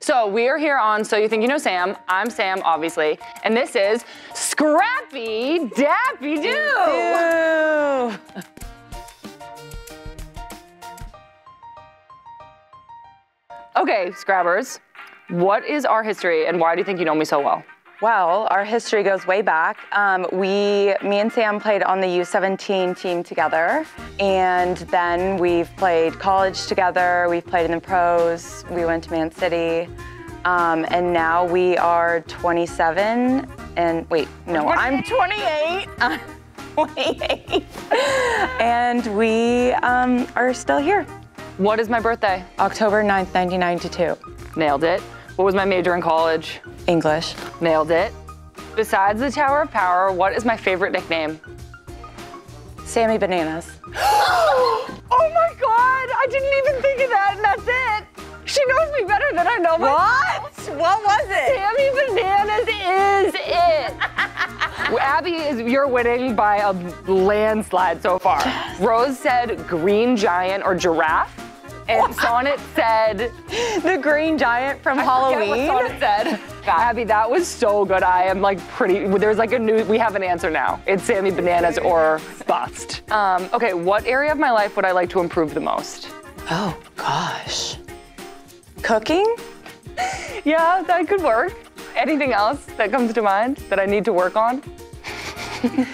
So we are here on So You Think You Know Sam. I'm Sam, obviously. And this is Scrappy Dappy Doo. Okay, Scrabbers, what is our history and why do you think you know me so well? Well, our history goes way back. Um, we, me and Sam played on the U17 team together, and then we've played college together. We've played in the pros. We went to Man City, um, and now we are 27. And wait, no, I'm 28. I'm 28, and we um, are still here. What is my birthday? October 9th, 1992. Nailed it. What was my major in college? English. Nailed it. Besides the Tower of Power, what is my favorite nickname? Sammy Bananas. oh my God! I didn't even think of that, and that's it. She knows me better than I know myself. What? What was it? Sammy Bananas is it. Abby, is you're winning by a landslide so far. Rose said green giant or giraffe. And Sonnett said the green giant from I Halloween. What Sonnett said. Abby, that was so good. I am like pretty. There's like a new. We have an answer now. It's Sammy Bananas or bust. Um, okay, what area of my life would I like to improve the most? Oh gosh. Cooking? Yeah, that could work. Anything else that comes to mind that I need to work on?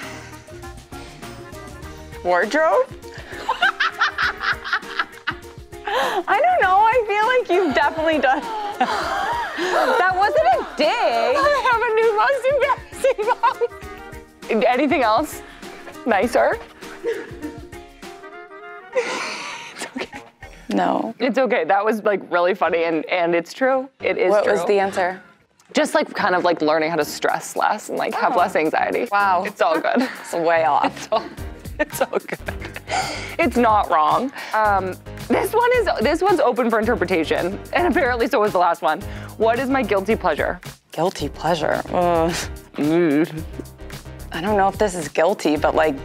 Wardrobe? I don't know. I feel like you've definitely done. that wasn't a dig. I have a new most embarrassing. Anything else? Nicer? it's okay. No. It's okay. That was like really funny and, and it's true. It is What true. was the answer? Just like kind of like learning how to stress less and like have oh. less anxiety. Wow. It's all good. It's way off. It's all, good. It's not wrong. Um, this one is this one's open for interpretation, and apparently so was the last one. What is my guilty pleasure? Guilty pleasure. Ugh. I don't know if this is guilty, but like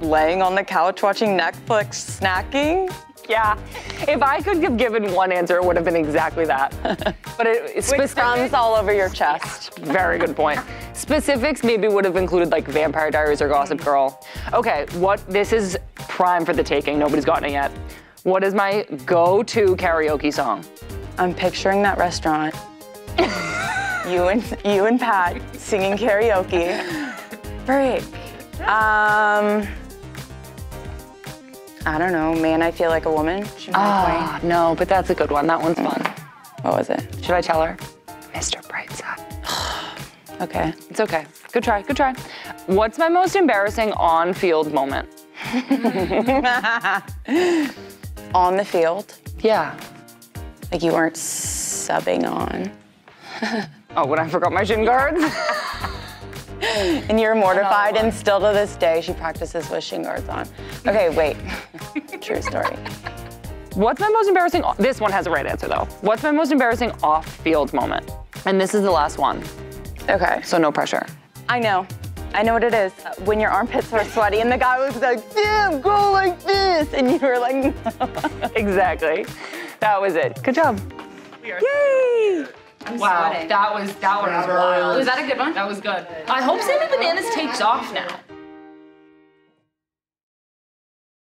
laying on the couch watching Netflix, snacking. Yeah, if I could have given one answer, it would have been exactly that. But it, it's With specific. all over your chest. Very good point. Specifics maybe would have included like Vampire Diaries or Gossip Girl. Okay, what this is prime for the taking. Nobody's gotten it yet. What is my go-to karaoke song? I'm picturing that restaurant. you and you and Pat singing karaoke. Break. Um. I don't know. Man, I feel like a woman. Ah, no, but that's a good one. That one's fun. What was it? Should I tell her? Mr. Brightside. Okay. It's okay. Good try. Good try. What's my most embarrassing on-field moment? On the field, Yeah. like you weren't subbing on, Oh, when I forgot my shin guards. and you're mortified, and oh. still to this day she practices with shin guards on. Okay, wait. True story. What's my most embarrassing? This one has a right answer though. What's my most embarrassing off-field moment? And this is the last one, Okay. so no pressure. I know. I know what it is. When your armpits were sweaty and the guy was like, Sam, go like this. And you were like, exactly. That was it. Good job. yay. Wow, that was that one was wild. Was that a good one? That was good. I hope Sammy Bananas takes off now.